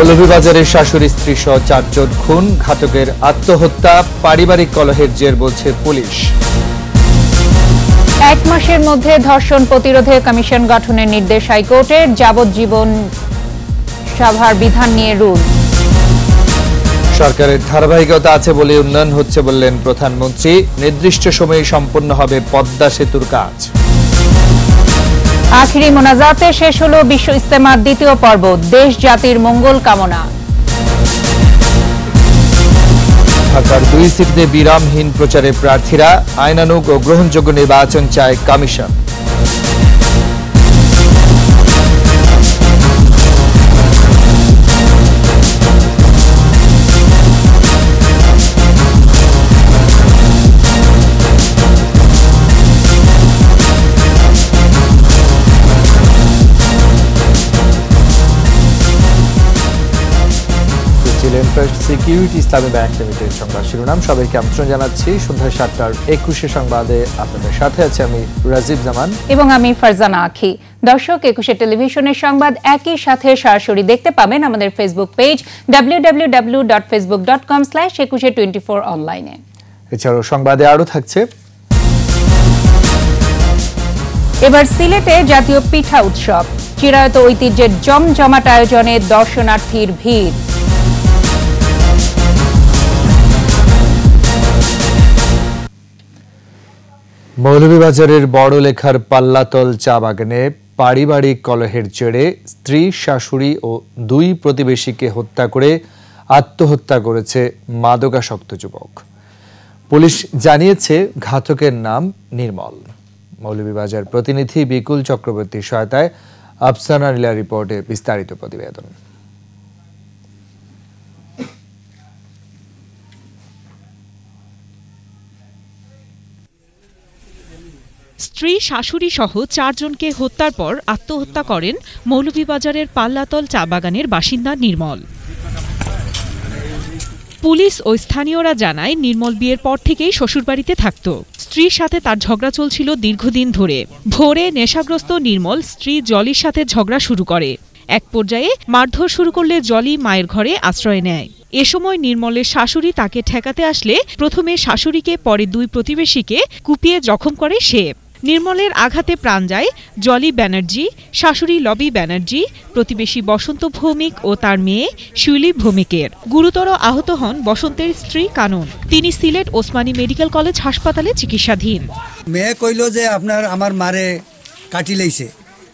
মৌলভীবাজারের শাশুড়ি স্ত্রী সহ চারজন খুন ঘাতকের আত্মহত্যা পারিবারিক কলহের জের বলছে পুলিশ। এক মাসের মধ্যে ধর্ষণ প্রতিরোধে কমিশন গঠনের নির্দেশ হাইকোর্টের যাবজ্জীবন সভার বিধান নিয়ে রুল। সরকারের ধারাবাহিকতা আছে বলে উন্নয়ন হচ্ছে বললেন প্রধানমন্ত্রী। নির্দিষ্ট সময়ে সম্পন্ন হবে পদ্মা সেতুর কাজ। আখিরি মোনাজাতে শেষ হল বিশ্ব ইস্তেমার দ্বিতীয় পর্ব। দেশ জাতির মঙ্গল কামনা। ঢাকার দুই সিটিতে বিরামহীন প্রচারে প্রার্থীরা আইনানুগ ও গ্রহণযোগ্য নির্বাচন চায় commission. First security Islami bank limited সংবাদ শিরোনাম। সবাইকে আমন্ত্রণ জানাচ্ছি সন্ধ্যা সাতটার একুশে সংবাদে। আপনাদের সাথে আছে আমি রাজীব জামান। এবং আমি ফারজানা আখি। দর্শক একুশে টেলিভিশনের সংবাদ একই সাথে সরাসরি দেখতে পাবেন আমাদের Facebook page W dot Facebook dot com slash Ekushey twenty four অনলাইনে এছাড়াও সংবাদে আরও থাকছে। এবার সিলেটে জাতীয় পিঠা উৎসব। চিরায়ত ঐতিহ্যের জমজমাট আয়োজনে দর্শনার্থীর ভিড়। মৌলভীবাজারের বড় লেখার পাল্লাতল চা বাগানে পারিবারিক কলহের জেরে স্ত্রী, শাশুড়ি ও দুই প্রতিবেশীকে হত্যা করে আত্মহত্যা করেছে মাদকাসক্ত যুবক। পুলিশ জানিয়েছে ঘাতকের নাম নির্মল। মৌলভীবাজার প্রতিনিধি বিকুল চক্রবর্তীর সহায়তায় আফসানা নীলা রিপোর্টে বিস্তারিত প্রতিবেদন। স্ত্রী, শাশুড়ি সহ চারজনকে হত্যার পর আত্মহত্যা করেন মৌলভীবাজারের পাল্লাতল চা বাগানের বাসিন্দা নির্মল। পুলিশ ও স্থানীয়রা জানায়, নির্মল বিয়ের পর থেকেই শ্বশুরবাড়িতে থাকত। স্ত্রীর সাথে তার ঝগড়া চলছিল দীর্ঘদিন ধরে। ভোরে নেশাগ্রস্ত নির্মল স্ত্রী জলির সাথে ঝগড়া শুরু করে। এক পর্যায়ে মারধর শুরু করলে জলি মায়ের ঘরে আশ্রয় নেয়। এ সময় নির্মলের শাশুড়ি তাকে ঠেকাতে আসলে প্রথমে শাশুড়িকে, পরে দুই প্রতিবেশীকে কুপিয়ে জখম করে সে। নির্মলের আঘাতে প্রাণ যায় জলি ব্যানার্জি শাশুড়ি লবি ব্যানার্জি প্রতিবেশী বসন্ত ভৌমিক ও তার মেয়ে শিউলি ভৌমিকের। গুরুতর আহত হন বসন্তের স্ত্রী কানন। তিনি সিলেট ওসমানী মেডিকেল কলেজ হাসপাতালে চিকিৎসাধীন। মেয়ে কইল যে আপনার আমার মারে কাটি লাইছে।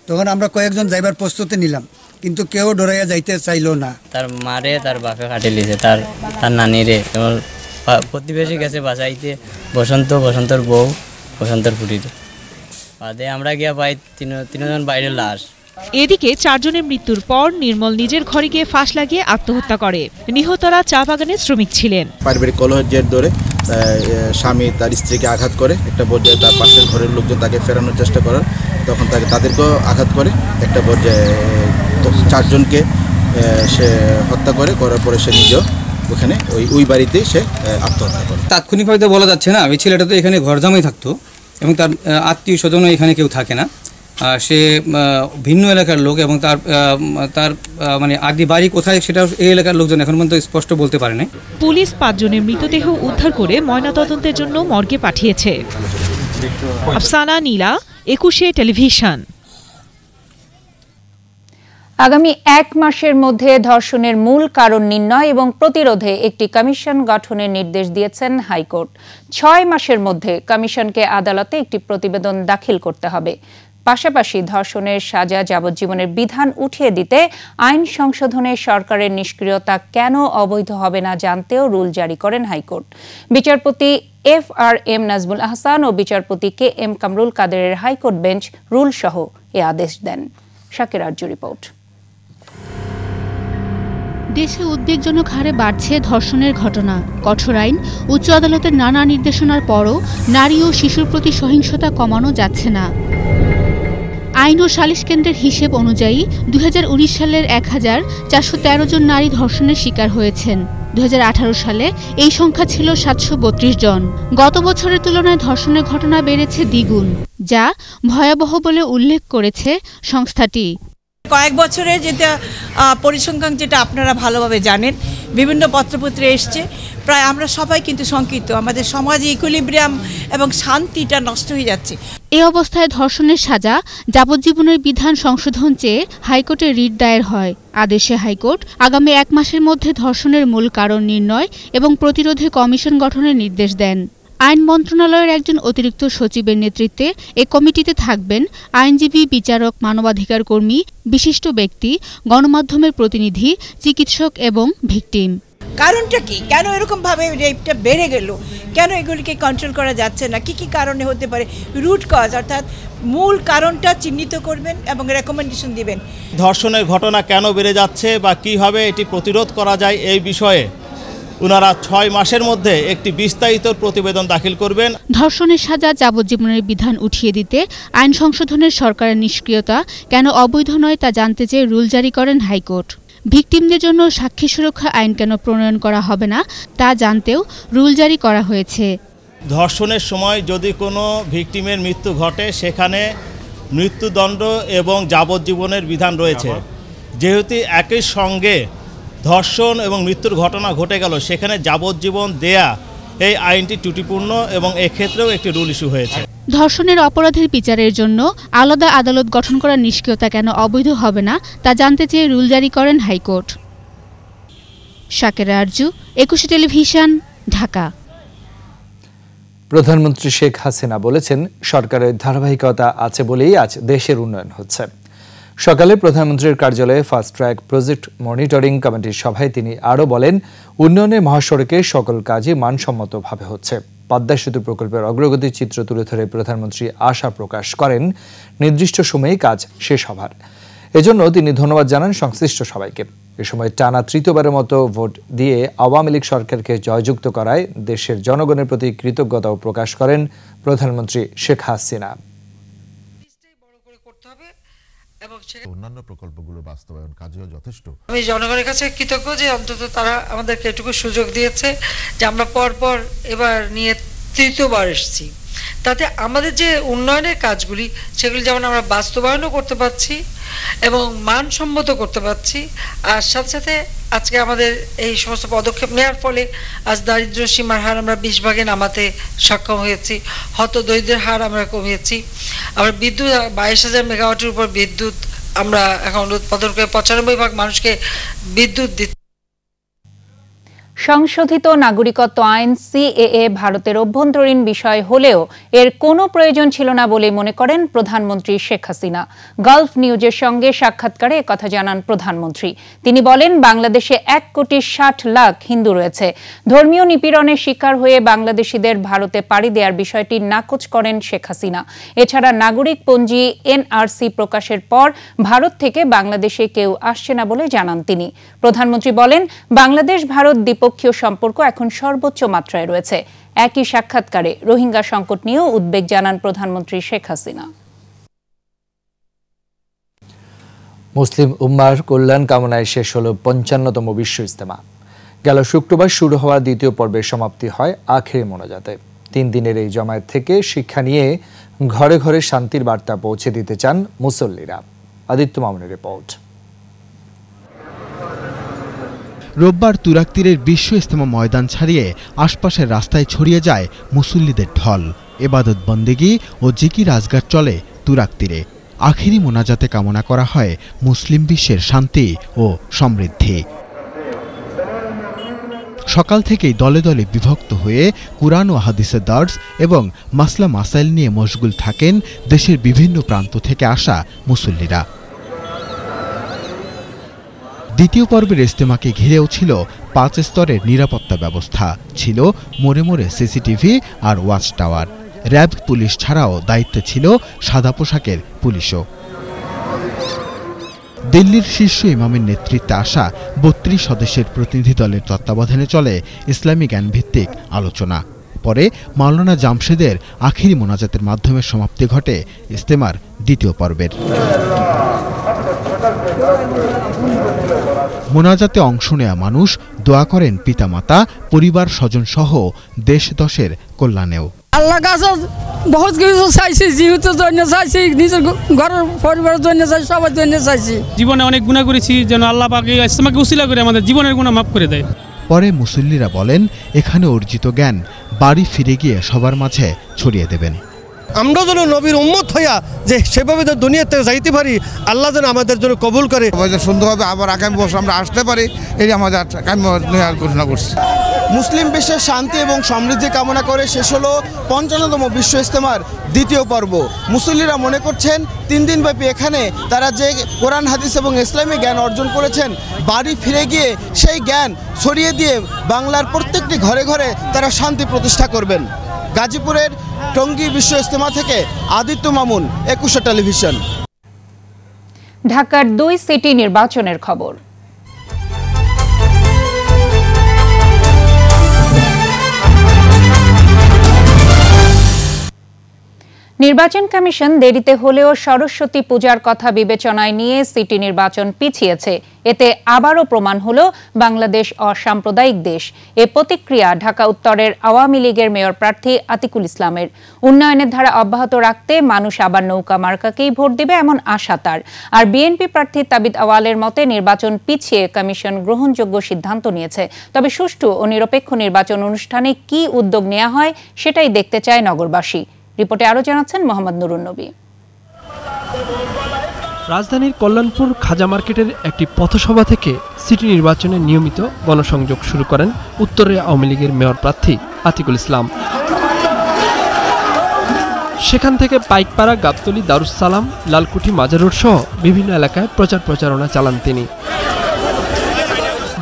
তখন আমরা কয়েকজন যাইবার প্রস্তুতি নিলাম কিন্তু কেউ ডরাইয়া যাইতে চাইলো না। তার মারে তার বাপে কাটে লিছে তার তার নানিরে। এবং প্রতিবেশী গেছে বাসাইতে বসন্ত বসন্তর বউ বসন্তর ফুটিতে। বাদে আমরা গিয়া পাই তিন তিনজন বাইরে লাশ। এদিকে চারজনের মৃত্যুর পর নির্মল নিজের ঘরে গিয়ে ফাঁস লাগিয়ে আত্মহত্যা করে। নিহতরা চা বাগানের শ্রমিক ছিলেন। পারিবারিক কলহের জের ধরে স্বামী তার স্ত্রীকে আঘাত করে একটা পর্যায়ে তার পাশের ঘরের লোকজন তাকে ফেরানোর চেষ্টা করার তখন তাকে তাদেরকেও আঘাত করে একটা পর্যায়ে চারজনকে সে হত্যা করে করার পরে সে নিজেও ওখানে ওই ওই বাড়িতেই সে আত্মহত্যা করে। তাৎক্ষণিকভাবে তো বলা যাচ্ছে না ওই ছেলেটা তো এখানে ঘর জামাই থাকতো। এবং তার আত্মীয় স্বজনও এখানে কেউ থাকে না। সে ভিন্ন এলাকার লোক এবং তার তার মানে আদি বাড়ি কোথায় সেটা এই এলাকার লোকজন এখন পর্যন্ত স্পষ্ট বলতে পারে না পুলিশ পাঁচজনের মৃতদেহ উদ্ধার করে ময়নাতদন্তের জন্য মর্গে পাঠিয়েছে। আফসানা নীলা, একুশে টেলিভিশন। আগামী এক মাসের মধ্যে ধর্ষণের মূল কারণ নির্ণয় এবং প্রতিরোধে একটি কমিশন গঠনের নির্দেশ দিয়েছেন হাইকোর্ট। ছয় মাসের মধ্যে কমিশনকে আদালতে একটি প্রতিবেদন দাখিল করতে হবে। পাশাপাশি ধর্ষণের সাজা যাবজ্জীবনের বিধান উঠিয়ে দিতে আইন সংশোধনে সরকারের নিষ্ক্রিয়তা কেন অবৈধ হবে না জানতেও রুল জারি করেন হাইকোর্ট। বিচারপতি F R M Nazmul Ahsan ও বিচারপতি কে এম কামরুল কাদেরের হাইকোর্ট বেঞ্চ রুল সহ এ আদেশ দেন। শাকির আর্য রিপোর্ট। দেশে উদ্বেগজনক হারে বাড়ছে ধর্ষণের ঘটনা। কঠোর আইন, উচ্চ আদালতের নানা নির্দেশনার পরও নারী ও শিশুর প্রতি সহিংসতা কমানো যাচ্ছে না। আইন ও সালিশ কেন্দ্রের হিসেব অনুযায়ী দু হাজার উনিশ সালের এক হাজার চারশো তেরো জন নারী ধর্ষণের শিকার হয়েছেন। দু হাজার আঠারো সালে এই সংখ্যা ছিল সাতশো বত্রিশ জন। গত বছরের তুলনায় ধর্ষণের ঘটনা বেড়েছে দ্বিগুণ, যা ভয়াবহ বলে উল্লেখ করেছে সংস্থাটি। কয়েক বছরের যেটা পরিসংখ্যান যেটা আপনারা ভালোভাবে জানেন, বিভিন্ন পত্রপত্রে এসছে। প্রায় আমরা সবাই কিন্তু শঙ্কিত, আমাদের সমাজে ইকুলিব্রিয়াম এবং শান্তিটা নষ্ট হয়ে যাচ্ছে। এ অবস্থায় ধর্ষণের সাজা, যাবজ্জীবনের বিধান সংশোধন চেয়ে হাইকোর্টে রিট দায়ের হয়। আদেশে হাইকোর্ট আগামী এক মাসের মধ্যে ধর্ষণের মূল কারণ নির্ণয় এবং প্রতিরোধে কমিশন গঠনের নির্দেশ দেন। আইন মন্ত্রণালয়ের একজন অতিরিক্ত সচিবের নেতৃত্বে এ কমিটিতে থাকবেন আইনজীবী বিচারক মানবাধিকার কর্মী বিশিষ্ট ব্যক্তি গণমাধ্যমের প্রতিনিধি চিকিৎসক এবং ভিকটিম। কারণটা কি? কেন এরকমভাবে রেপটা বেড়ে গেল? কেন এগুলিকে কন্ট্রোল করা যাচ্ছে না? কি কি কারণে হতে পারে? রুট কজ অর্থাৎ মূল কারণটা চিহ্নিত করবেন এবং রেকমেন্ডেশন দিবেন। ধর্ষণের ঘটনা কেন বেড়ে যাচ্ছে বা কীভাবে এটি প্রতিরোধ করা যায় এই বিষয়ে ওনারা ছয় মাসের মধ্যে একটি বিস্তারিত প্রতিবেদন দাখিল করবেন। ধর্ষণের সাজা যাবজ্জীবনের বিধান উঠিয়ে দিতে আইন সংশোধনের সরকারের নিষ্ক্রিয়তা কেন অবৈধ নয় তা জানতে চেয়ে রুল জারি করেন হাইকোর্ট। ভিকটিমদের জন্য সাক্ষী সুরক্ষা আইন কেন প্রণয়ন করা হবে না তা জানতেও রুল জারি করা হয়েছে। ধর্ষণের সময় যদি কোনো ভিকটিমের মৃত্যু ঘটে সেখানে মৃত্যুদণ্ড এবং যাবজ্জীবনের বিধান রয়েছে। যেহেতু একই সঙ্গে ধর্ষণ এবং মৃত্যুর ঘটনা ঘটে গেল। সেখানে যাবজ্জীবন দেয়া এই আইনটি ত্রুটিপূর্ণ এবং এক্ষেত্রেও একটি রুল ইস্যু হয়েছে। ধর্ষণের অপরাধের বিচারের জন্য আলাদা আদালত গঠন করার নিষ্ক্রিয়তা কেন অবৈধ হবে না তা জানতে চেয়ে রুল জারি করেন হাইকোর্ট। শাকের আরজু একুশে টেলিভিশন ঢাকা। প্রধানমন্ত্রী শেখ হাসিনা বলেছেন সরকারের ধারাবাহিকতা আছে বলেই আজ দেশের উন্নয়ন হচ্ছে। সকালে প্রধানমন্ত্রীর কার্যালয়ে ফাস্ট ট্র্যাক প্রজেক্ট মনিটরিং কমিটির সভায় তিনি আরও বলেন, উন্নয়নের মহাসড়কে সকল কাজই মানসম্মতভাবে হচ্ছে। পদ্মা সেতু প্রকল্পের অগ্রগতির চিত্র তুলে ধরে প্রধানমন্ত্রী আশা প্রকাশ করেন, নির্দিষ্ট সময়ে কাজ শেষ হবার। এজন্য তিনি ধন্যবাদ জানান সংশ্লিষ্ট সবাইকে। এ সময় টানা তৃতীয়বারের মতো ভোট দিয়ে আওয়ামী লীগ সরকারকে জয়যুক্ত করায় দেশের জনগণের প্রতি কৃতজ্ঞতাও প্রকাশ করেন প্রধানমন্ত্রী শেখ হাসিনা। অন্যান্য প্রকল্পগুলো বাস্তবায়ন কাজেও যথেষ্ট। আমি জনগণের কাছে কৃতজ্ঞ যে অন্তত তারা আমাদেরকে এটুকু সুযোগ দিয়েছে যে আমরা পরপর এবার নিয়ে তৃতীয়বার এসেছি। তাতে আমাদের যে উন্নয়নের কাজগুলি সেগুলি যেমন আমরা বাস্তবায়নও করতে পারছি এবং মানসম্মত করতে পারছি আর সাথে সাথে আজকে আমাদের এই সমস্ত পদক্ষেপ নেওয়ার ফলে আজ দারিদ্র সীমার হার আমরা বিশ ভাগে নামাতে সক্ষম হয়েছি হত দরিদ্রের হার আমরা কমিয়েছি। আমরা বিদ্যুৎ বাইশ হাজার মেগাওয়াটের উপর বিদ্যুৎ আমরা এখন উৎপাদন করে পঁচানব্বই ভাগ মানুষকে বিদ্যুৎ দিচ্ছি। সংশোধিত নাগরিকত্ব আইন সিএএ ভারতের অভ্যন্তরীণ বিষয় হলেও এর কোনো প্রয়োজন ছিল না বলে মনে করেন প্রধানমন্ত্রী শেখ হাসিনা। গালফ নিউজের সঙ্গে সাক্ষাৎকারে একথা জানান প্রধানমন্ত্রী। তিনি বলেন, বাংলাদেশে এক কোটি ষাট লাখ হিন্দু রয়েছে। ধর্মীয় নিপীড়নের শিকার হয়ে বাংলাদেশিদের ভারতে পাড়ি দেওয়ার বিষয়টি নাকচ করেন শেখ হাসিনা। এছাড়া নাগরিক পঞ্জি এনআরসি প্রকাশের পর ভারত থেকে বাংলাদেশে কেউ আসছে না বলে জানান তিনি। প্রধানমন্ত্রী বলেন, বাংলাদেশ ভারত দ্বিপক্ষীয় সম্পর্ক এখন সর্বোচ্চ মাত্রায় রয়েছে। একই সাক্ষাৎকারে রোহিঙ্গা সংকট নিয়েও উদ্বেগ জানান প্রধানমন্ত্রী শেখ হাসিনা। মুসলিম উম্মার কল্যাণ কামনায় শেষ হল পঞ্চান্নতম বিশ্ব ইজতেমা। গেল শুক্রবার শুরু হওয়া দ্বিতীয় পর্বের সমাপ্তি হয় আখেরি মোনাজাতে। তিন দিনের এই জমায়েত থেকে শিক্ষা নিয়ে ঘরে ঘরে শান্তির বার্তা পৌঁছে দিতে চান মুসল্লিরা। আদিত্য মামুনের রিপোর্ট। রোববার তুরাক তীরের বিশ্ব ইস্তেমা ময়দান ছাড়িয়ে আশপাশের রাস্তায় ছড়িয়ে যায় মুসল্লিদের ঢল। এবাদত বন্দেগি ও জিকি রাজগার চলে তুরাক তীরে আখেরি মোনাজাতে কামনা করা হয় মুসলিম বিশ্বের শান্তি ও সমৃদ্ধি। সকাল থেকেই দলে দলে বিভক্ত হয়ে কুরআন ও হাদিসের দার্স এবং মাসলা মাসাইল নিয়ে মশগুল থাকেন দেশের বিভিন্ন প্রান্ত থেকে আসা মুসল্লিরা। দ্বিতীয় পর্বের ইস্তেমাকে ঘিরেও ছিল পাঁচ স্তরের নিরাপত্তা ব্যবস্থা। ছিল মোড়ে মোড়ে সিসিটিভি আর ওয়াচ টাওয়ার। র্যাব পুলিশ ছাড়াও দায়িত্বে ছিল সাদা পোশাকের পুলিশও। দিল্লির শীর্ষ ইমামের নেতৃত্বে আসা বত্রিশ সদস্যের প্রতিনিধি দলের তত্ত্বাবধানে চলে ইসলামী জ্ঞানভিত্তিক আলোচনা। পরে মাওলানা জামশেদের আখিরি মোনাজাতের মাধ্যমে সমাপ্তি ঘটে ইস্তেমার দ্বিতীয় পর্বের। মোনাজাতে অংশ নেওয়া মানুষ দোয়া করেন পিতামাতা পরিবার স্বজন সহ দেশ দশের কল্যাণেও। আল্লাহ কাছে বহুত কিছু চাইছি যেহেতু জন্য চাইছি নিজের ঘরের পরিবারের জন্য চাইছি সবার জন্য চাইছি। জীবনে অনেক গুণা করেছি যেন আল্লাহ পাকে ইসলামকে উসিলা করে আমাদের জীবনের গুণা মাফ করে দেয়। পরে মুসল্লিরা বলেন এখানে অর্জিত জ্ঞান বাড়ি ফিরে গিয়ে সবার মাঝে ছড়িয়ে দেবেন। আমরা যেন নবীর উম্মত হইয়া যে সেভাবে তো দুনিয়াতে যাইতে পারি আল্লাহ যেন আমাদের জন্য কবুল করে। সুন্দরভাবে আবার আগামী বছর আমরা আসতে পারি এই আমাদের নেওয়ার ঘোষণা করছি। মুসলিম বিশ্বের শান্তি এবং সমৃদ্ধি কামনা করে শেষ হলো পঞ্চান্নতম বিশ্ব ইস্তেমার দ্বিতীয় পর্ব। মুসল্লিরা মনে করছেন তিন দিনব্যাপী এখানে তারা যে কোরআন হাদিস এবং ইসলামী জ্ঞান অর্জন করেছেন বাড়ি ফিরে গিয়ে সেই জ্ঞান ছড়িয়ে দিয়ে বাংলার প্রত্যেকটি ঘরে ঘরে তারা শান্তি প্রতিষ্ঠা করবেন। গাজীপুরের টঙ্গী বিশ্ব ইস্তেমা থেকে আদিত্য মামুন একুশে টেলিভিশন। ঢাকার দুই সিটি নির্বাচনের খবর। নির্বাচন কমিশন দেরিতে হলেও সরস্বতী পূজার কথা বিবেচনায় নিয়ে সিটি নির্বাচন পিছিয়েছে। এতে আবারও প্রমাণ হল বাংলাদেশ অসাম্প্রদায়িক দেশ। এ প্রতিক্রিয়া ঢাকা উত্তরের আওয়ামী লীগের মেয়র প্রার্থী আতিকুল ইসলামের। উন্নয়নের ধারা অব্যাহত রাখতে মানুষ আবার নৌকা মার্কাকেই ভোট দেবে এমন আশা তার। আর বিএনপি প্রার্থী তাবিদ আওয়ালের মতে নির্বাচন পিছিয়ে কমিশন গ্রহণযোগ্য সিদ্ধান্ত নিয়েছে। তবে সুষ্ঠু ও নিরপেক্ষ নির্বাচন অনুষ্ঠানে কি উদ্যোগ নেওয়া হয় সেটাই দেখতে চায় নগরবাসী। রিপোর্টে আরও জানাচ্ছেন মোহাম্মদ নুরুন নবী। রাজধানীর কল্যাণপুর খাজা মার্কেটের একটি পথসভা থেকে সিটি নির্বাচনে নিয়মিত গণসংযোগ শুরু করেন উত্তরে আওয়ামী লীগের মেয়র প্রার্থী আতিকুল ইসলাম। সেখান থেকে পাইকপাড়া, গাবতলি দারুসালাম লালকুঠি মাজারোড সহ বিভিন্ন এলাকায় প্রচার প্রচারণা চালান তিনি।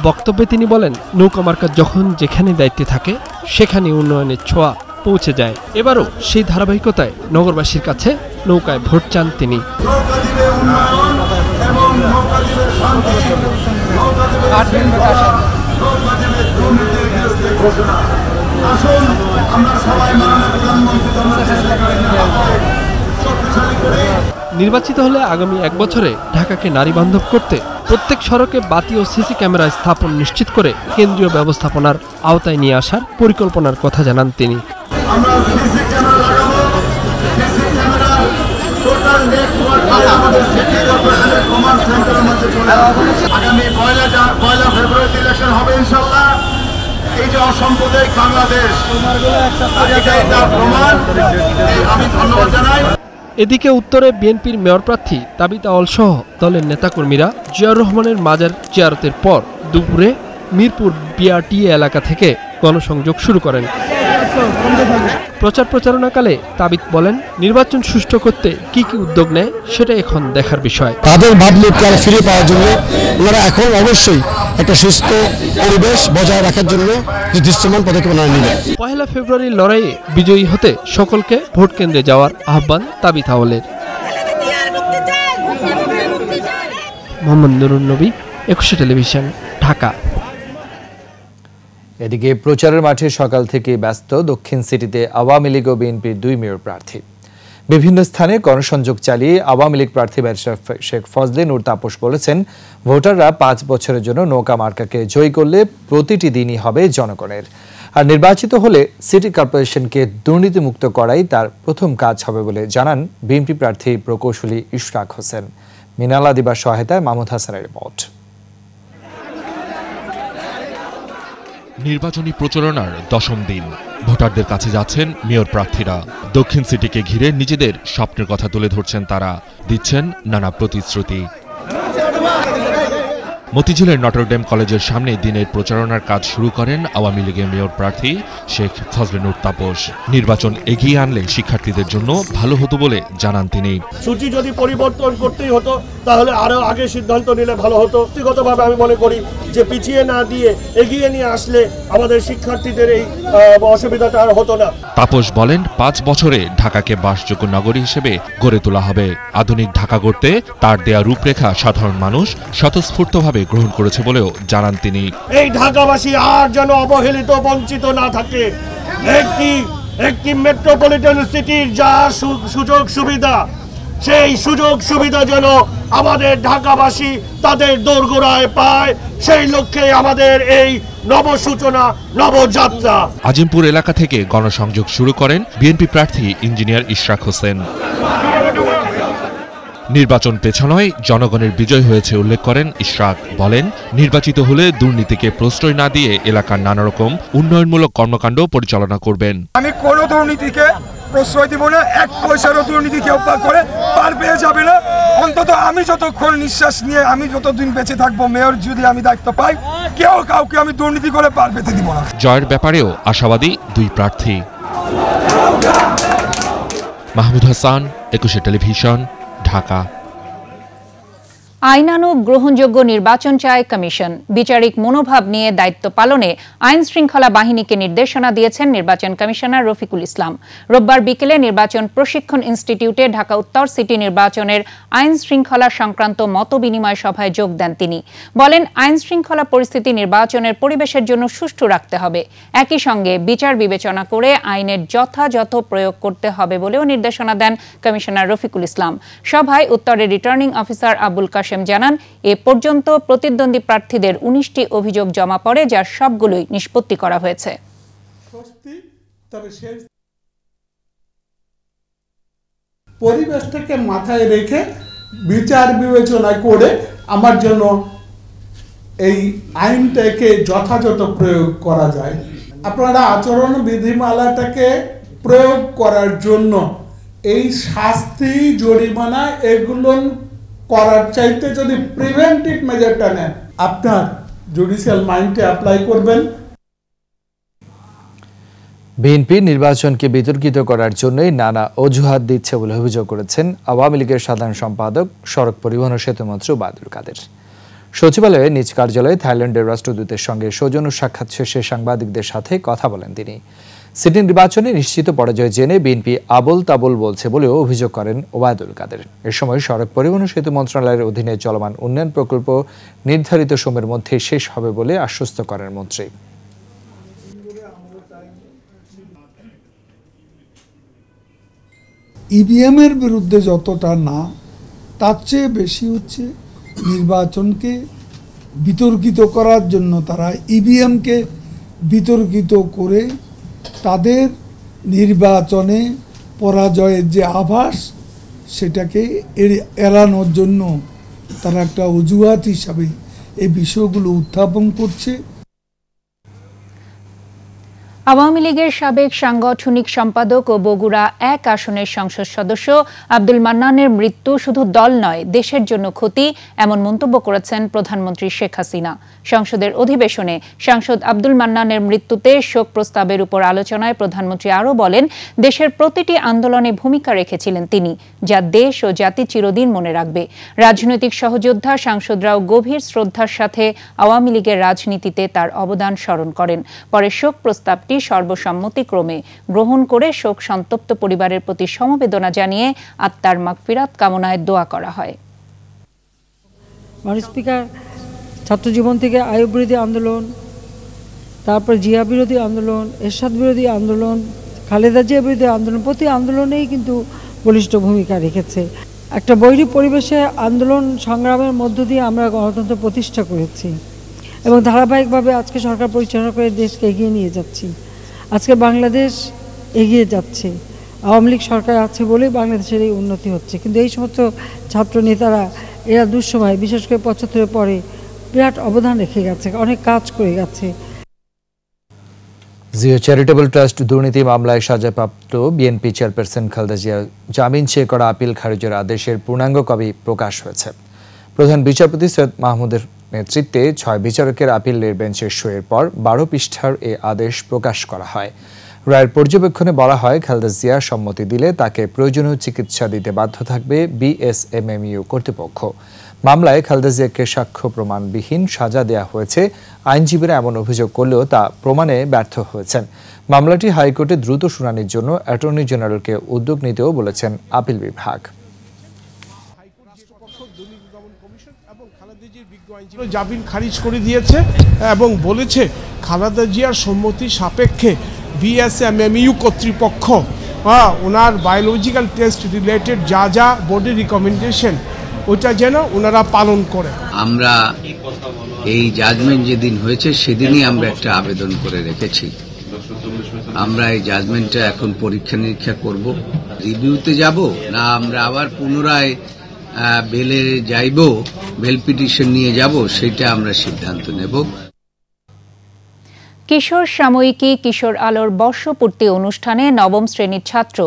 বক্তব্যে তিনি বলেন, নৌকা মার্কা যখন যেখানে দায়িত্বে থাকে, সেখানে উন্নয়নের ছোঁয়া। পৌঁছে যায়। এবারও সেই ধারাবাহিকতায় নগরবাসীর কাছে নৌকায় ভোট চান তিনি। নির্বাচিত হলে আগামী এক বছরে ঢাকাকে নারী বান্ধব করতে প্রত্যেক সড়কে বাতি ও সিসি ক্যামেরা স্থাপন নিশ্চিত করে কেন্দ্রীয় ব্যবস্থাপনার আওতায় নিয়ে আসার পরিকল্পনার কথা জানান তিনি। আগামী পয়লা পয়লা ইলেকশন হবে ইনশাল্লাহ এই যে অসাম্প্রদায়িক বাংলাদেশ প্রমাণ। আমি ধন্যবাদ জানাই। এদিকে উত্তরে বিএনপির মেয়র প্রার্থী তাবিতা অলসহ দলের নেতাকর্মীরা জিয়াউর রহমানের মাজার জিয়ারতের পর দুপুরে মিরপুর বিআরটিএ এলাকা থেকে গণসংযোগ শুরু করেন। প্রচার প্রচারণাকালে তাবিত বলেন নির্বাচন সুষ্ঠু করতে কি কি উদ্যোগ নেয় সেটা এখন দেখার বিষয়। তাদের ভাবমূর্তি আরও ফিরে পাওয়ার জন্য ওনারা এখন অবশ্যই একটা সুস্থ পরিবেশ বজায় রাখার জন্য দৃশ্যমান পদক্ষেপ ওনারা নেবেন পহেলা ফেব্রুয়ারির লড়াইয়ে বিজয়ী হতে সকলকে ভোট কেন্দ্রে যাওয়ার আহ্বান তাবিত আওয়ালের মোহাম্মদ নুরুন নবী একুশে টেলিভিশন ঢাকা। এদিকে প্রচারের মাঠে সকাল থেকে ব্যস্ত দক্ষিণ সিটিতে আওয়ামী লীগ ও বিএনপির দুই মেয়র প্রার্থী। বিভিন্ন স্থানে গণসংযোগ চালিয়ে আওয়ামী লীগ প্রার্থী ব্যারিস্টার শেখ ফজলে নূর তাপস বলেছেন, ভোটাররা পাঁচ বছরের জন্য নৌকা মার্কাকে জয়ী করলে প্রতিটি দিনই হবে জনগণের। আর নির্বাচিত হলে সিটি কর্পোরেশনকে দুর্নীতিমুক্ত করাই তার প্রথম কাজ হবে বলে জানান বিএনপি প্রার্থী প্রকৌশলী ইশরাক হোসেন। মিনালা দিবার সহায়তায় মাহমুদ হাসানের রিপোর্ট। নির্বাচনী প্রচারণার দশম দিন। ভোটারদের কাছে যাচ্ছেন মেয়র প্রার্থীরা। দক্ষিণ সিটিকে ঘিরে নিজেদের স্বপ্নের কথা তুলে ধরছেন তারা। দিচ্ছেন নানা প্রতিশ্রুতি। মতিঝিলের নটরডেম কলেজের সামনে দিনের প্রচারণার কাজ শুরু করেন আওয়ামী লীগের মেয়র প্রার্থী শেখ ফজলেনুর তাপস। নির্বাচন এগিয়ে আনলে শিক্ষার্থীদের জন্য ভালো হতো বলে জানান তিনি। সূচি যদি পরিবর্তন করতেই হতো তাহলে আরও আগে সিদ্ধান্ত নিলে ভালো হতো। ব্যক্তিগতভাবে আমি মনে করি যে পিছিয়ে না দিয়ে এগিয়ে নিয়ে আসলে আমাদের শিক্ষার্থীদের এই অসুবিধাটা আর হতো না। তাপস বলেন পাঁচ বছরে ঢাকাকে বাসযোগ্য নগরী হিসেবে গড়ে তোলা হবে। আধুনিক ঢাকা গড়তে তার দেয়া রূপরেখা সাধারণ মানুষ স্বতঃস্ফূর্তভাবে গ্রহণ করেছে বলেও জানান তিনি। এই ঢাকাবাসী আর যেন অবহেলিত বঞ্চিত না থাকে। একটি একটি মেট্রোপলিটন সিটির যা সুযোগ সুবিধা সেই সুযোগ সুবিধা যেন আমাদের ঢাকাবাসী তাদের দোরগোড়ায় পায় সেই লক্ষ্যে আমাদের এই নবসূচনা নবযাত্রা। আজিমপুর এলাকা থেকে গণসংযোগ শুরু করেন বিএনপি প্রার্থী ইঞ্জিনিয়ার ইশরাক হোসেন। নির্বাচন পেছানোয় জনগণের বিজয় হয়েছে উল্লেখ করেন ইশরাক। বলেন নির্বাচিত হলে দুর্নীতিকে প্রশ্রয় না দিয়ে এলাকার নানা রকম উন্নয়নমূলক কর্মকাণ্ড পরিচালনা করবেন। আমি কোনো দুর্নীতিকে প্রশ্রয় দিব না এক পয়সারও দুর্নীতি কেউ করে পার পেয়ে যাবে না। অন্তত আমি যতক্ষণ নিঃশ্বাস নিয়ে আমি যতদিন বেঁচে থাকব মেয়র যদি আমি দায়িত্ব পাই কেউ কাউকে আমি দুর্নীতি করে পার পেতে দিব না। জয়ের ব্যাপারেও আশাবাদী দুই প্রার্থী। মাহমুদ হাসান একুশে টেলিভিশন। ঢাকা। আইনানুগ গ্রহণযোগ্য নির্বাচন চায় কমিশন। বিচারিক মনোভাব নিয়ে দায়িত্ব পালনে আইন শৃঙ্খলা বাহিনীকে নির্দেশনা দিয়েছেন নির্বাচন কমিশনার রফিকুল ইসলাম। রোববার বিকেলে নির্বাচন প্রশিক্ষণ ইনস্টিটিউটে ঢাকা উত্তর সিটি নির্বাচনের আইন শৃঙ্খলা সংক্রান্ত মত বিনিময় সভায় যোগ দেন তিনি। বলেন আইন শৃঙ্খলা পরিস্থিতি নির্বাচনের পরিবেশের জন্য সুষ্ঠু রাখতে হবে। একই সঙ্গে বিচার বিবেচনা করে আইনের যথাযথ প্রয়োগ করতে হবে বলেও নির্দেশনা দেন কমিশনার রফিকুল ইসলাম। সভায় উত্তরের রিটার্নিং অফিসার আবুল কাশেম জানান, এ পর্যন্ত প্রতিদ্বন্দ্বী প্রার্থীদের উনিশটি অভিযোগ জমা পড়ে, যার সবগুলোই নিষ্পত্তি করা হয়েছে। পরিবেশটাকে মাথায় রেখে বিচার বিবেচনা করে আমার জন্য এই আইনটাকে যথাযথ প্রয়োগ করা যায়। আপনারা আচরণ বিধিমালাটাকে প্রয়োগ করার জন্য এই শাস্তি, জরিমানা এগুলো করার চাইতে যদি প্রিভেন্টিভ মেজারটা নেন, আপনার জুডিশিয়াল মাইন্ডে অ্যাপ্লাই করবেন। বিএনপি নির্বাচনকে বিতর্কিত করার জন্যই নানা অজুহাত দিচ্ছে বলে অভিযোগ করেছেন আওয়ামী লীগের সাধারণ সম্পাদক সড়ক পরিবহন ও সেতুমন্ত্রী ওবায়দুল কাদের। সচিবালয়ে নিজ কার্যালয়ে থাইল্যান্ডের রাষ্ট্রদূতের সঙ্গে সৌজন্য সাক্ষাৎ শেষে সাংবাদিকদের সাথে কথা বলেন তিনি। সিটি নির্বাচনে নিশ্চিত পরাজয় জেনে বিএনপি আবল তাবল বলছে বলেও অভিযোগ করেন ওবায়দুল কাদের। এ সময় সড়ক পরিবহন সেতু মন্ত্রণালয়ের অধীনে চলমান উন্নয়ন প্রকল্প নির্ধারিত সময়ের মধ্যে শেষ হবে বলে আশ্বস্ত করেন মন্ত্রী। ইভিএমের বিরুদ্ধে যতটা না, তার চেয়ে বেশি হচ্ছে নির্বাচনকে বিতর্কিত করার জন্য তারা ইভিএমকে বিতর্কিত করে তাদের নির্বাচনে পরাজয়ের যে আভাস, সেটাকে এড়ি- এড়ানোর জন্য তারা একটা অজুহাত হিসাবে এই বিষয়গুলো উত্থাপন করছে। আওয়ামী লীগের সাবেক সাংগঠনিক সম্পাদক ও বগুড়া এক আসনের সংসদ সদস্য আব্দুল মান্নানের মৃত্যু শুধু দল নয়, দেশের জন্য ক্ষতি, এমন মন্তব্য করেছেন প্রধানমন্ত্রী শেখ হাসিনা। সংসদের অধিবেশনে সাংসদ আব্দুল মান্নানের মৃত্যুতে শোক প্রস্তাবের উপর আলোচনায় প্রধানমন্ত্রী আরও বলেন, দেশের প্রতিটি আন্দোলনে ভূমিকা রেখেছিলেন তিনি, যা দেশ ও জাতি চিরদিন মনে রাখবে। রাজনৈতিক সহযোদ্ধা সাংসদরাও গভীর শ্রদ্ধার সাথে আওয়ামী লীগের রাজনীতিতে তার অবদান স্মরণ করেন। পরে শোক প্রস্তাবটি সর্বসম্মতিক্রমে গ্রহণ করে শোক সন্তপ্ত পরিবারের প্রতি সমবেদনা জানিয়ে আত্মার মাগফিরাত কামনায় দোয়া করা হয়। স্পিকার ছাত্র জীবন থেকে আয়ু বিরোধী আন্দোলন, তারপর জিয়া বিরোধী আন্দোলন, এরশাদ বিরোধী আন্দোলন, খালেদা জিয়া বিরোধী আন্দোলন, প্রতি আন্দোলনেই কিন্তু বলিষ্ঠ ভূমিকা রেখেছে। একটা বৈরী পরিবেশে আন্দোলন সংগ্রামের মধ্য দিয়ে আমরা গণতন্ত্র প্রতিষ্ঠা করেছি। এবং ধারাবাহিকভাবে আজকে সরকার পরিচালনা করে দেশকে এগিয়ে নিয়ে যাচ্ছি। আজকে বাংলাদেশ এগিয়ে যাচ্ছে। আওয়ামী লীগ সরকার আছে বলেই বাংলাদেশের এই উন্নতি হচ্ছে। কিন্তু এই সমস্ত ছাত্র নেতারা, এরা দুঃসময়, বিশেষ করে পঁচাত্তরের পরে বিরাট অবদান রেখে গেছে, অনেক কাজ করে গেছে। জিও চ্যারিটেবল ট্রাস্ট দুর্নীতি মামলায় সাজাপ্রাপ্ত বিএনপি চেয়ারপারসন খালেদা জিয়া জামিন চেয়ে করা আপিল খারিজের আদেশের পূর্ণাঙ্গ কপি প্রকাশ হয়েছে। প্রধান বিচারপতি সৈয়দ মাহমুদের নেতৃত্বে ছয় বিচারকের আপিলের বেঞ্চের সইয়ের পর বারো পৃষ্ঠার এ আদেশ প্রকাশ করা হয়। রায়ের পর্যবেক্ষণে বলা হয়, খালেদা জিয়া সম্মতি দিলে তাকে প্রয়োজনীয় চিকিৎসা দিতে বাধ্য থাকবে বিএসএমএমইউ কর্তৃপক্ষ। মামলায় খালেদা জিয়াকে সাক্ষ্য প্রমাণবিহীন সাজা দেয়া হয়েছে। আইনজীবীরা এমন অভিযোগ করলেও তা প্রমাণে ব্যর্থ হয়েছেন। মামলাটি হাইকোর্টে দ্রুত শুনানির জন্য অ্যাটর্নি জেনারেলকে উদ্যোগ নিতেও বলেছেন আপিল বিভাগ। জামিন খারিজ করে দিয়েছে এবং বলেছে, খালেদা জিয়ার সম্মতি সাপেক্ষে বিএসএমএমইউ কর্তৃপক্ষ হ্যাঁ ওনার বায়োলজিক্যাল টেস্ট রিলেটেড যা যা বডি রিকমেন্ডেশন ওটা যেন ওনারা পালন করে। আমরা এই জাজমেন্ট যেদিন হয়েছে, সেদিনই আমরা একটা আবেদন করে রেখেছি। আমরা এই জাজমেন্টটা এখন পরীক্ষা নিরীক্ষা করব। রিভিউতে যাব, না আমরা আবার পুনরায় বেলে যাইব বেল পিটিশন নিয়ে যাব সেটা আমরা সিদ্ধান্ত নেব। কিশোর সাময়িকী কিশোর আলোর বর্ষপূর্তি অনুষ্ঠানে নবম শ্রেণির ছাত্র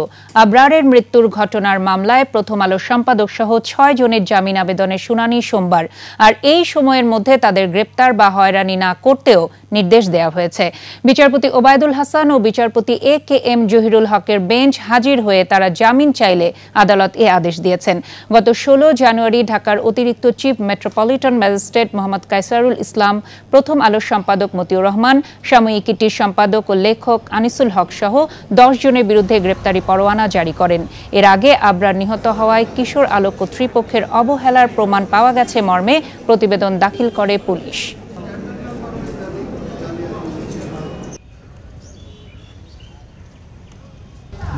আবরারের মৃত্যুর ঘটনার মামলায় প্রথম আলোর সম্পাদক সহ ছয় জনের জামিন আবেদনের শুনানি সোমবার। আর এই সময়ের মধ্যে তাদের গ্রেপ্তার বা হয়রানি না করতেও নির্দেশ দেওয়া হয়েছে। বিচারপতি ওবায়দুল হাসান ও বিচারপতি এ কে এম জহিরুল হকের বেঞ্চ হাজির হয়ে তারা জামিন চাইলে আদালত এ আদেশ দিয়েছেন। গত ষোলো জানুয়ারি ঢাকার অতিরিক্ত chief metropolitan magistrate Mohammad Kaisarul Islam, প্রথম আলোর সম্পাদক মতিউর রহমান সাময়িকীটির সম্পাদক ও লেখক আনিসুল হক সহ দশ জনের বিরুদ্ধে গ্রেপ্তারি পরোয়ানা জারি করেন। এর আগে আবরার নিহত হওয়ায় কিশোর আলো কর্তৃপক্ষের অবহেলার প্রমাণ পাওয়া গেছে মর্মে প্রতিবেদন দাখিল করে police.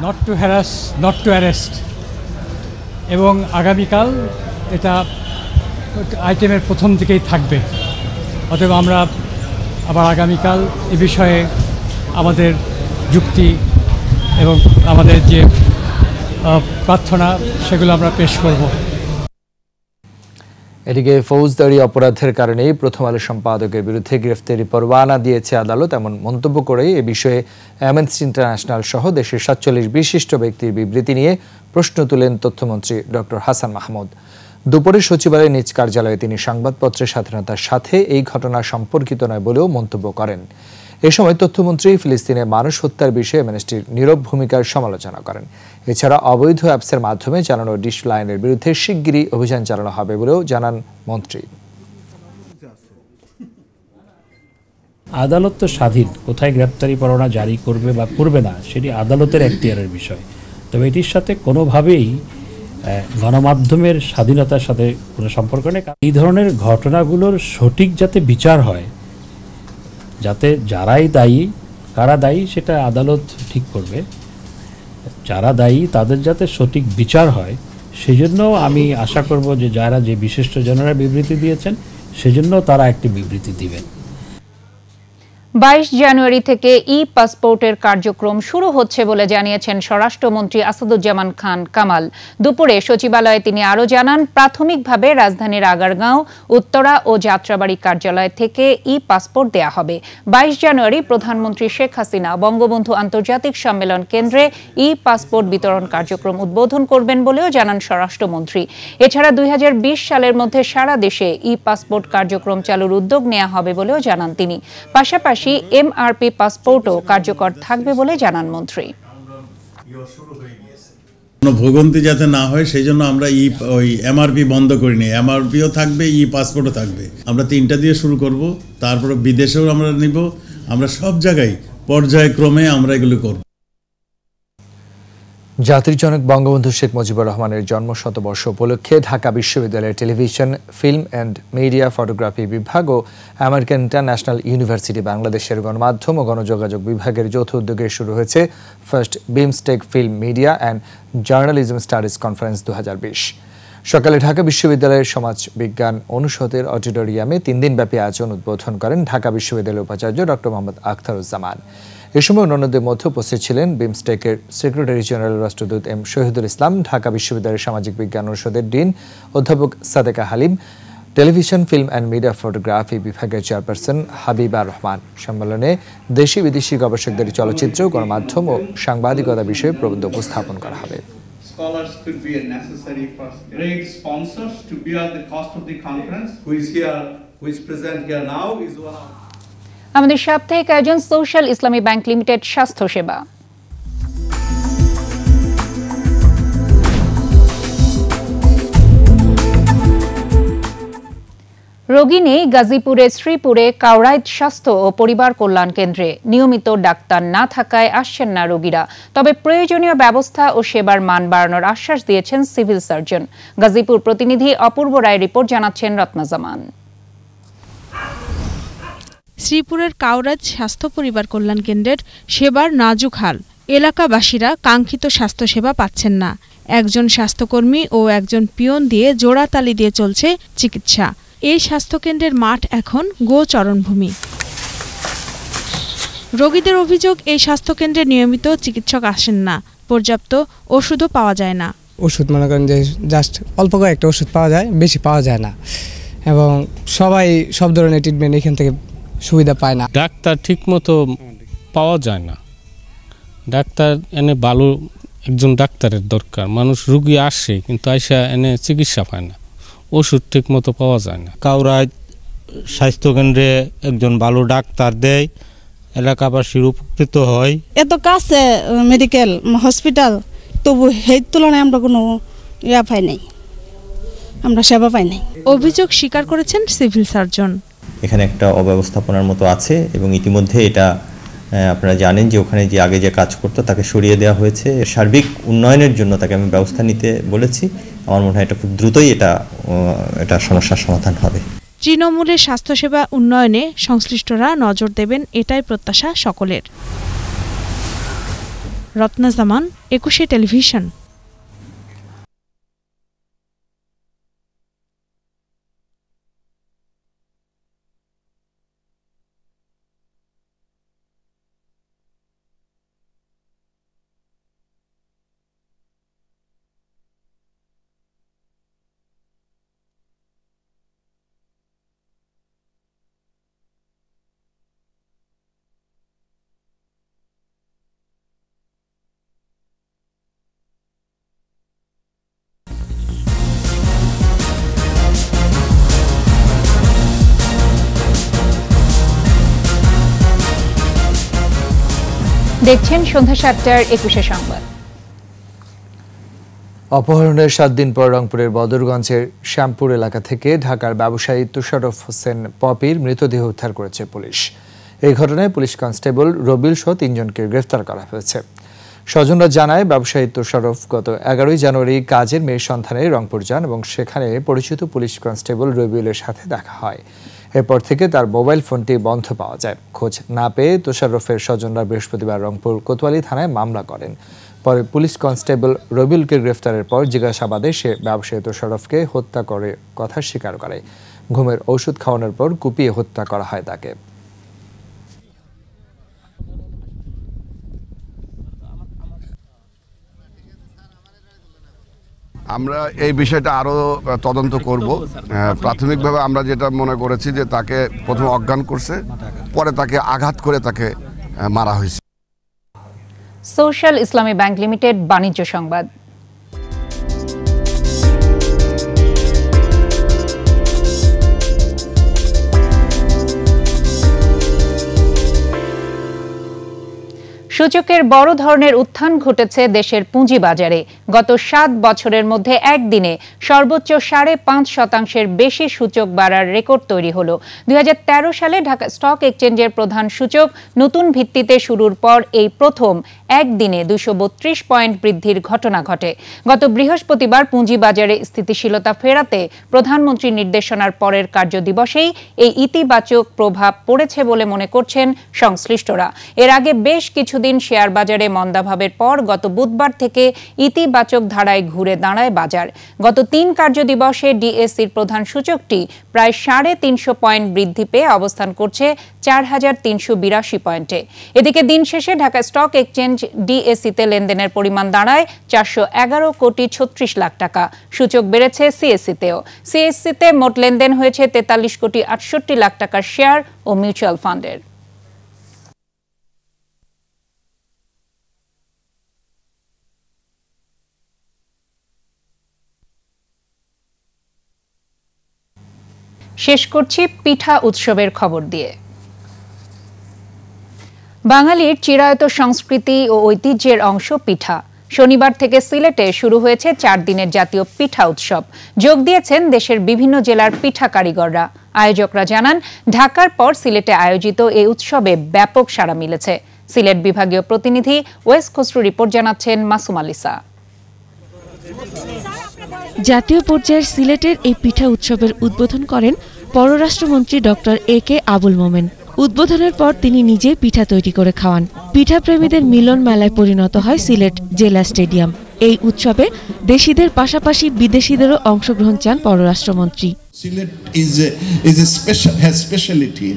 Not to harass not to arrest এবং আগামীকাল এটা আইটেমের প্রথম দিকেই থাকবে। অতএব আমরা আবার আগামীকাল এ বিষয়ে আমাদের যুক্তি এবং আমাদের যে প্রার্থনা, সেগুলো আমরা পেশ করব। এদিকে ফৌজদারি অপরাধের কারণেই প্রথম আলো সম্পাদকের বিরুদ্ধে গ্রেফতারি পরোয়ানা দিয়েছে আদালত এমন মন্তব্য করে এ বিষয়ে অ্যামেন্সি ইন্টারন্যাশনাল সহ দেশের সাতচল্লিশ বিশিষ্ট ব্যক্তির বিবৃতি নিয়ে প্রশ্ন তুলেন তথ্যমন্ত্রী ডক্টর হাসান মাহমুদ। দুপুরে সচিবালয়ের নিজ কার্যালয়ে তিনি সংবাদপত্রের স্বাধীনতার সাথে এই ঘটনা সম্পর্কিত নয় বলেও মন্তব্য করেন। এ সময় তথ্যমন্ত্রী ফিলিস্তিনে মানুষ হত্যার বিষয়ে এমএনএসটির নীরব ভূমিকার সমালোচনা করেন। এছাড়া অবৈধ অ্যাপসের মাধ্যমে চালানো ডিশ লাইনের বিরুদ্ধে শিগগিরই অভিযান চালানো হবে বলেও জানান মন্ত্রী। আদালত তো স্বাধীন, কোথায় গ্রেপ্তারি পরোয়ানা জারি করবে বা করবে না, সেটি আদালতের এখতিয়ারের বিষয়। তবে এটির সাথে কোনোভাবেই গণমাধ্যমের স্বাধীনতার সাথে কোনো সম্পর্ক নেই। এই ধরনের ঘটনাগুলোর সঠিক যাতে বিচার হয়, যাতে যারাই দায়ী, কারা দায়ী সেটা আদালত ঠিক করবে। যারা দায়ী তাদের যাতে সঠিক বিচার হয়, সেজন্য আমি আশা করব যে যারা যে বিশিষ্ট জনেরা বিবৃতি দিয়েছেন, সেজন্য তারা একটি বিবৃতি দিবেন। বাইশ জানুয়ারি থেকে ই পাসপোর্টের কার্যক্রম শুরু হচ্ছে বলে জানিয়েছেন স্বরাষ্ট্রমন্ত্রী আসাদুজ্জামান খান কামাল। দুপুরে সচিবালয়ে তিনি আরও জানান, প্রাথমিকভাবে রাজধানীর আগারগাঁও, উত্তরা ও যাত্রাবাড়ি কার্যালয় থেকে ই পাসপোর্ট দেয়া হবে। বাইশ জানুয়ারি প্রধানমন্ত্রী শেখ হাসিনা বঙ্গবন্ধু আন্তর্জাতিক সম্মেলন কেন্দ্রে ই পাসপোর্ট বিতরণ কার্যক্রম উদ্বোধন করবেন বলেও জানান স্বরাষ্ট্রমন্ত্রী। এছাড়া দুই হাজার বিশ সালের মধ্যে সারা দেশে ই পাসপোর্ট কার্যক্রম চালুর উদ্যোগ নেওয়া হবে বলেও জানান তিনি। পাশাপাশি এমআরপি পাসপোর্টও কার্যকর থাকবে বলে জানান মন্ত্রী। কোনো ভোগান্তি যাতে না হয়, সেই জন্য আমরা ই, ওই এমআরপি বন্ধ করিনি এমআরপিও থাকবে, ই পাসপোর্টও থাকবে। আমরা তিনটা দিয়ে শুরু করব, তারপরে বিদেশেও আমরা নিব। আমরা সব জায়গায় পর্যায়ক্রমে আমরা এগুলো করব। জাতির জনক বঙ্গবন্ধু শেখ মুজিবুর রহমানের জন্ম শতবর্ষ উপলক্ষে ঢাকা বিশ্ববিদ্যালয়ের television, film and media photography বিভাগ ও আমেরিকান ইন্টারন্যাশনাল ইউনিভার্সিটি বাংলাদেশের গণমাধ্যম ও গণযোগাযোগ বিভাগের যৌথ উদ্যোগে শুরু হয়েছে first BIMSTEC film media and journalism studies conference দু হাজার বিশ। সকালে ঢাকা বিশ্ববিদ্যালয়ের সমাজ বিজ্ঞান অনুষদের অডিটোরিয়ামে তিন দিনব্যাপী আয়োজন উদ্বোধন করেন ঢাকা বিশ্ববিদ্যালয়ের উপাচার্য ডক্টর মোহাম্মদ আখতারুজ্জামান। এ সময় অন্যান্যদের মধ্যে উপস্থিত ছিলেন বিমস্টেকের সেক্রেটারি জেনারেল রাষ্ট্রদূত এম শহীদুল ইসলাম ঢাকা বিশ্ববিদ্যালয়ের সামাজিক বিজ্ঞান অনুষদের ডিন অধ্যাপক Sadeka Halim television film and media photography বিভাগের চেয়ারপারসন হাবিবা রহমান। সম্মেলনে দেশি বিদেশি গবেষকদের চলচ্চিত্র গণমাধ্যম ও সাংবাদিকতা বিষয়ে প্রবন্ধ উপস্থাপন করা হবে। Scholars could be necessary for great sponsors to bear the cost of the conference. Who is here, who is present here now is one of আমাদের সাপ্তাহিক আয়োজন সোশ্যাল ইসলামী ব্যাংক লিমিটেড স্বাস্থ্য সেবা। রোগী নেই গাজীপুরের শ্রীপুরে কাউরাইদ স্বাস্থ্য ও পরিবার কল্যাণ কেন্দ্রে। নিয়মিত ডাক্তার না থাকায় আসছেন না রোগীরা। তবে প্রয়োজনীয় ব্যবস্থা ও সেবার মান বাড়ানোর আশ্বাস দিয়েছেন সিভিল সার্জন। গাজীপুর প্রতিনিধি অপূর্ব রায় রিপোর্ট জানাচ্ছেন রত্নাজামান শ্রীপুরের কাউরাজ স্বাস্থ্য পরিবার কল্যাণ কেন্দ্রের সেবার নাজুক হাল। এলাকাবাসীরা কাঙ্ক্ষিত স্বাস্থ্যসেবা পাচ্ছেন না। একজন স্বাস্থ্যকর্মী ও একজন পিয়ন দিয়ে জোড়াতালি দিয়ে চলছে চিকিৎসা। এই স্বাস্থ্যকেন্দ্রের মাঠ এখন গোচরণভূমি। রোগীদের অভিযোগ, এই স্বাস্থ্যকেন্দ্রে নিয়মিত চিকিৎসক আসেন না। পর্যাপ্ত ওষুধও পাওয়া যায় না। ওষুধ মনে করেন যে জাস্ট অল্প কয়েকটা ওষুধ পাওয়া যায়, বেশি পাওয়া যায় না। এবং সবাই সব ধরনের ট্রিটমেন্ট এখান থেকে সুবিধা পায় না। ডাক্তার ঠিক মতো পাওয়া যায় না। ডাক্তার এনে ভালো একজন ডাক্তারের দরকার। মানুষ রুগী আসে কিন্তু আইসা এনে চিকিৎসা পায় না। ওষুধ ঠিক মতো পাওয়া যায় না। কাউরায় স্বাস্থ্যকেন্দ্রে একজন ভালো ডাক্তার দেয় এলাকাবাসীর উপকৃত হয়। এত কাছে মেডিকেল হসপিটাল তবু সেই তুলনায় আমরা কোনো ইয়া পাই নাই। আমরা সেবা পাই নাই। অভিযোগ স্বীকার করেছেন সিভিল সার্জন এখানে একটা অব্যবস্থাপনার মতো আছে এবং ইতিমধ্যে এটা আপনারা জানেন যে ওখানে যে আগে যে কাজ করতো তাকে সরিয়ে দেওয়া হয়েছে। সার্বিক উন্নয়নের জন্য তাকে আমি ব্যবস্থা নিতে বলেছি। আমার মনে হয় এটা খুব দ্রুতই এটা এটা সমস্যার সমাধান হবে। তৃণমূলের স্বাস্থ্যসেবা উন্নয়নে সংশ্লিষ্টরা নজর দেবেন এটাই প্রত্যাশা সকলের। রত্না জামান, একুশে টেলিভিশন। দেখছেন সন্ধ্যা সাতটার একুশে সংবাদ। অপহরণের সাত দিন পর রংপুরের বদরগঞ্জের শ্যামপুর এলাকা থেকে ঢাকার ব্যবসায়ী তুষারফ হোসেন পপির মৃতদেহ উদ্ধার করেছে পুলিশ। এই ঘটনায় পুলিশ কনস্টেবল রবিল সহ তিনজনকে গ্রেফতার করা হয়েছে। স্বজনরা জানায়, ব্যবসায়ী তুষারফ গত এগারোই জানুয়ারি কাজের মেয়ের সন্ধানে রংপুর যান এবং সেখানে পরিচিত পুলিশ কনস্টেবল রবিউলের সাথে দেখা হয়। এরপর থেকে তার মোবাইল ফোনটি বন্ধ পাওয়া যায়। খোঁজ না পেয়ে তোষারফের স্বজনরা বৃহস্পতিবার রংপুর কোতোয়ালি থানায় মামলা করেন। পরে পুলিশ কনস্টেবল রবিউলকে গ্রেফতারের পর জিজ্ঞাসাবাদে সে ব্যবসায়ী তোষারফকে হত্যা করে কথা স্বীকার করে। ঘুমের ঔষধ খাওয়ানোর পর কুপিয়ে হত্যা করা হয় তাকে। আমরা এই বিষয়টা আরও তদন্ত করব। প্রাথমিকভাবে আমরা যেটা মনে করেছি যে তাকে প্রথমে অজ্ঞান করছে পরে তাকে আঘাত করে তাকে মারা হয়েছে। সোশ্যাল ইসলামী ব্যাংক লিমিটেড বাণিজ্য সংবাদ। সূচকের বড় ধরনের উত্থান ঘটেছে দেশের পুঁজিবাজারে। গত সাত বছরের মধ্যে একদিনে সর্বোচ্চ সাড়ে পাঁচ শতাংশের বেশি সূচক বাড়ার রেকর্ড তৈরি হলো। দুই সালে ঢাকা স্টক এক্সচেঞ্জের প্রধান সূচক নতুন ভিত্তিতে শুরুর পর এই প্রথম একদিনে দুশো পয়েন্ট বৃদ্ধির ঘটনা ঘটে। গত বৃহস্পতিবার পুঁজিবাজারে স্থিতিশীলতা ফেরাতে প্রধানমন্ত্রীর নির্দেশনার পরের কার্যদিবসেই এই ইতিবাচক প্রভাব পড়েছে বলে মনে করছেন সংশ্লিষ্টরা। এর আগে বেশ কিছুদিন শেয়ার বাজারে মন্দাভাবের পর গত বুধবার থেকে ইতিবাচক ধারায় ঘুরে দাঁড়ায় বাজার। গত তিন কার্যদিবসে ডিএসসির প্রধান সূচকটি প্রায় সাড়ে তিনশো পয়েন্ট বৃদ্ধি পেয়ে অবস্থান করছে চার হাজার তিনশো বিরাশি পয়েন্টে। এদিকে দিন শেষে ঢাকা স্টক এক্সচেঞ্জ ডিএসসিতে লেনদেনের পরিমাণ দাঁড়ায় চারশো এগারো কোটি ছত্রিশ লাখ টাকা। সূচক বেড়েছে সিএসসিতেও। সিএসসিতে মোট লেনদেন হয়েছে তেতাল্লিশ কোটি আটষট্টি লাখ টাকার শেয়ার ও মিউচুয়াল ফান্ডের। শেষ করছি পিঠা উৎসবের খবর দিয়ে। বাঙালির চিরায়ত সংস্কৃতি ও ঐতিহ্যের অংশ পিঠা। শনিবার থেকে সিলেটে শুরু হয়েছে চার দিনের জাতীয় পিঠা উৎসব। যোগ দিয়েছেন দেশের বিভিন্ন জেলার পিঠা কারিগররা। আয়োজকরা জানান, ঢাকার পর সিলেটে আয়োজিত এই উৎসবে ব্যাপক সাড়া মিলেছে। সিলেট বিভাগীয় প্রতিনিধি ওয়েস খসরু রিপোর্ট জানাচ্ছেন মাসুম আলিসা। জাতীয় পর্যায়ের সিলেটের এই পিঠা উৎসবের উদ্বোধন করেন পররাষ্ট্রমন্ত্রী ডক্টর এ কে আবুল মোমেন। উদ্বোধনের পর তিনি নিজে পিঠা তৈরি করে খাওয়ান। পিঠা প্রেমীদের মিলন মেলায় পরিণত হয় সিলেট জেলা স্টেডিয়াম। এই উৎসবে দেশিদের পাশাপাশি বিদেশিদেরও অংশগ্রহণ চান পররাষ্ট্রমন্ত্রী। Sylhet is is a special has speciality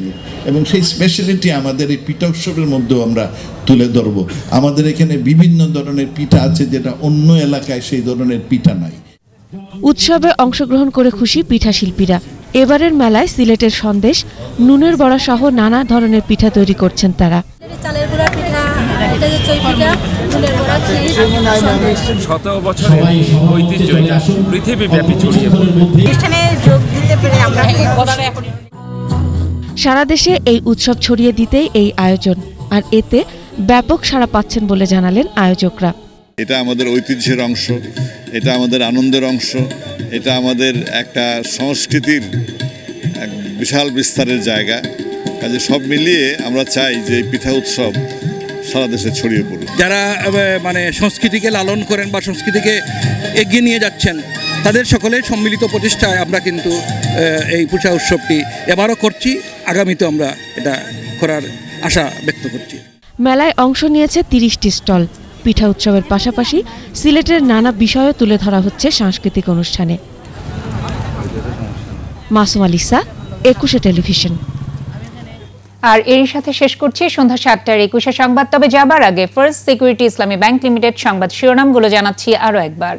এবং সেই স্পেশালিটি আমাদের এই পিঠা উৎসবের মধ্যেও আমরা তুলে ধরব। আমাদের এখানে বিভিন্ন ধরনের পিঠা আছে যেটা অন্য এলাকায় সেই ধরনের পিঠা নাই। উৎসবে অংশগ্রহণ করে খুশি পিঠা শিল্পীরা এবারের মেলায় সিলেটের সন্দেশ নুনের বড়া সহ নানা ধরনের পিঠা তৈরি করছেন তারা। চালের গুঁড়া পিঠা এটা যে চই পিঠা নুনের বড়া শত বছরের ঐতিহ্য পৃথিবীব্যাপী ছড়িয়ে অনুষ্ঠানে যোগ দিতে পেরে আমরা সারা দেশে এই উৎসব ছড়িয়ে দিতেই এই আয়োজন। আর এতে ব্যাপক সাড়া পাচ্ছেন বলে জানালেন আয়োজকরা। এটা আমাদের ঐতিহ্যের অংশ এটা আমাদের আনন্দের অংশ এটা আমাদের একটা সংস্কৃতির এক বিশাল বিস্তারের জায়গা। কাজে সব মিলিয়ে আমরা চাই যে এই পিঠা উৎসব সারা দেশে ছড়িয়ে পড়ুক। যারা মানে সংস্কৃতিকে লালন করেন বা সংস্কৃতিকে এগিয়ে নিয়ে যাচ্ছেন তাদের সকলের সম্মিলিত প্রচেষ্টায় আমরা কিন্তু এই পূজা উৎসবটি এবারও করছি। আগামীতে আমরা এটা করার আশা ব্যক্ত করছি। মেলায় অংশ নিয়েছে তিরিশটি স্টল। পিঠা উৎসবের পাশাপাশি সিলেটের নানা বিষয়ও তুলে ধরা হচ্ছে সাংস্কৃতিক অনুষ্ঠানে। মাসুম আলিসা একুশে টেলিভিশন। আর এর সাথে শেষ করছি সন্ধ্যা সাতটার একুশে সংবাদ। তবে যাবার আগে first security Islami bank limited সংবাদ শিরোনামগুলো জানাচ্ছি আরও একবার।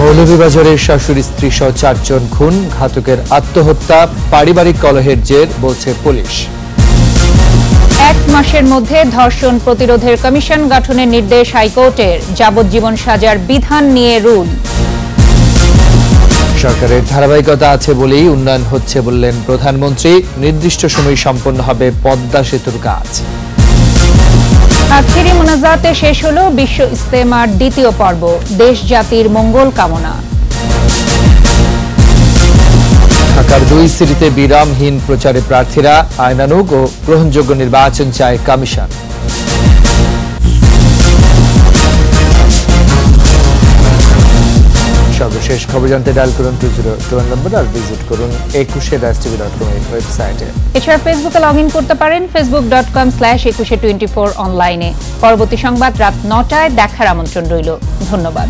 মৌলভীবাজারের শাশুড়ি স্ত্রী সহ চারজন খুন ঘাতকের আত্মহত্যা পারিবারিক কলহের জের বলছে পুলিশ। এক মাসের মধ্যে ধর্ষণ প্রতিরোধের কমিশন গঠনের নির্দেশ হাইকোর্টের। যাবজ্জীবন সাজার বিধান নিয়ে রুল। সরকারের ধারাবাহিকতা আছে বলেই উন্নয়ন হচ্ছে বললেন প্রধানমন্ত্রী। নির্দিষ্ট সময় সম্পন্ন হবে পদ্মা সেতুর কাজ। আখেরি মোনাজাতে শেষ হলো বিশ্ব ইস্তেমার দ্বিতীয় পর্ব। দেশ জাতির মঙ্গল কামনা। ঢাকার দুই সিটিতে বিরামহীন প্রচারে প্রার্থীরা আইনানুগ ও গ্রহণযোগ্য নির্বাচন চায় কমিশন। সর্বশেষ খবর জানতে ডায়াল করুন টু জিরো নম্বর আর ভিজিট করুন একুশে ডাস টিভি ডট কম এর ওয়েবসাইটে। এছাড়া ফেসবুকে লগ ইন করতে পারেন Facebook dot com slash Ekushey twenty four অনলাইনে পরবর্তী সংবাদ রাত নটায় দেখার আমন্ত্রণ রইল। ধন্যবাদ।